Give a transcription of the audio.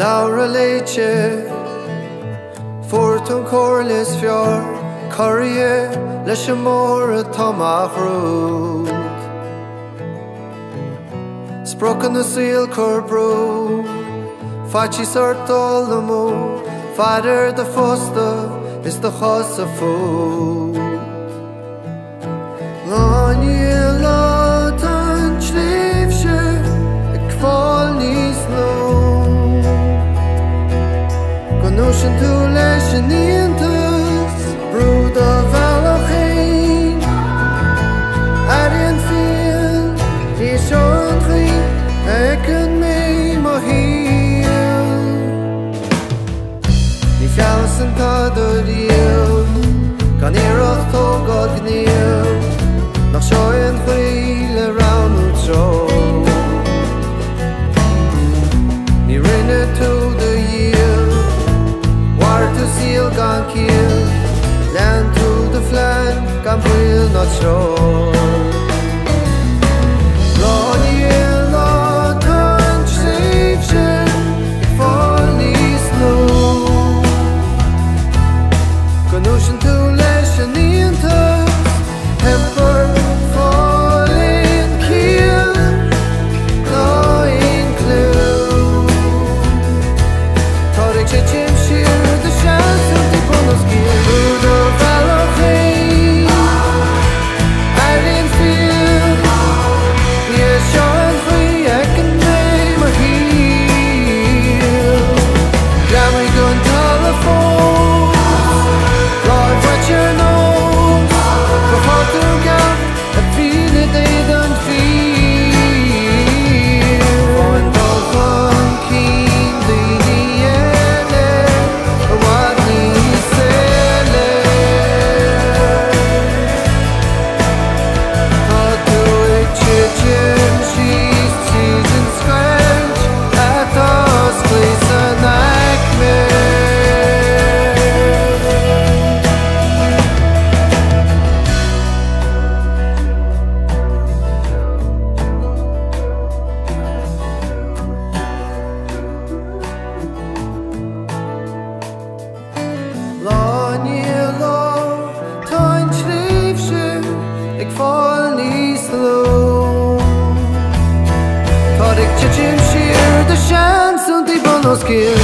Laura leite Fortún choirlis fior choiré leis sem mór a tomachrú Sprocan na síl chorbrú Fatí sartá na Faidir de fósta is de chos a sin tú leis sin níontas brúd gan cíal lean tú de flein gan buil na tro kill